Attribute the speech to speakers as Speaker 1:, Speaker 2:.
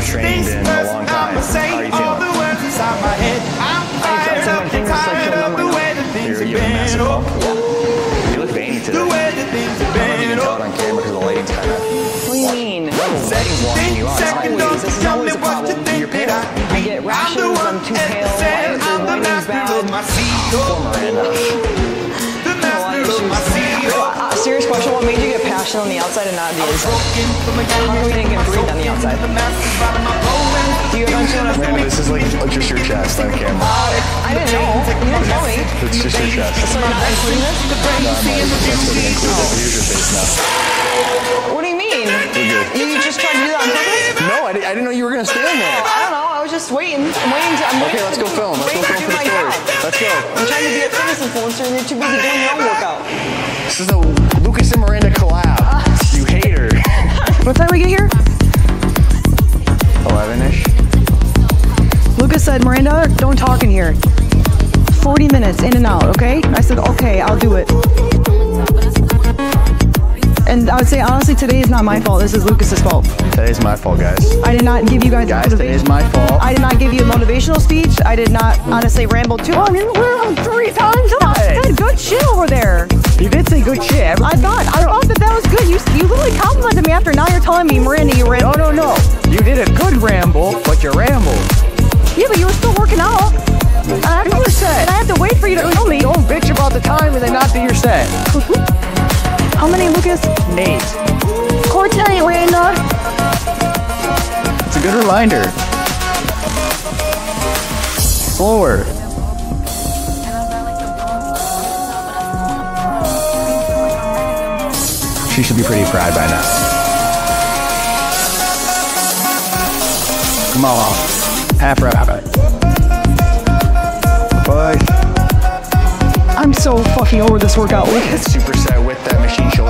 Speaker 1: haven't trained in a long time. How are you feeling?
Speaker 2: I my fingers like showing on my nose.
Speaker 1: You're, you have a massive bump? Yeah. You look veiny today. I don't you can tell it on camera because the lighting's kind of...
Speaker 2: What do you mean?
Speaker 1: The lighting's blocking you out. It's not
Speaker 2: Always. This is always a problem.
Speaker 1: You're pale.
Speaker 2: I get rashes. I'm too pale. My, the lighting's bad.
Speaker 1: Poor Miranda.
Speaker 2: Passion on the outside and not the inside? How come you didn't get breathe on the outside? Do you eventually want to
Speaker 1: Miranda, this is like just your chest on camera.
Speaker 2: I didn't know. You didn't tell me.
Speaker 1: It's just your chest.
Speaker 2: So you're not including this?
Speaker 1: No, I'm like, that's what it includes. Here's your face now.
Speaker 2: What do you mean?
Speaker 1: You're good.
Speaker 2: You just tried to do that on purpose?
Speaker 1: No, I, I didn't know you were going to stand there.
Speaker 2: I don't know. I was just waiting. I'm waiting to. I'm waiting
Speaker 1: Okay, let's go film. Let's go film for the story.
Speaker 2: job.
Speaker 1: Let's go.
Speaker 2: I'm trying to be a fitness influencer and you're too busy doing your own workout.
Speaker 1: This is the Lucas and Miranda collab. 11-ish.
Speaker 2: Lucas said, Miranda, don't talk in here. 40 minutes in and out, okay? I said, okay, I'll do it. And I would say, honestly, today is not my fault. This is Lucas's fault.
Speaker 1: Today's my fault, guys.
Speaker 2: I did not give you guys,
Speaker 1: Guys, today's my fault.
Speaker 2: I did not give you a motivational speech. I did not, honestly, ramble too. I mean, we're on three times. I said good shit over there.
Speaker 1: You did say good shit.
Speaker 2: I thought, I thought that that was good. You, you literally complimented me after. Now you're telling me, Miranda, you ran.
Speaker 1: No, no, no. You a good ramble, but you rambled.
Speaker 2: Yeah, but you were still working out. Uh, I have to,
Speaker 1: You're set.
Speaker 2: and I have to wait for you to tell me.
Speaker 1: Don't bitch about the time and then not that you're set.
Speaker 2: How many, Lucas?
Speaker 1: Nate.
Speaker 2: Courtney, Miranda.
Speaker 1: It's a good reminder. Slower. She should be pretty proud by now. Come on. Half rep. Push.
Speaker 2: I'm so fucking over this workout, Lucas.
Speaker 1: Superset with that machine shoulder press.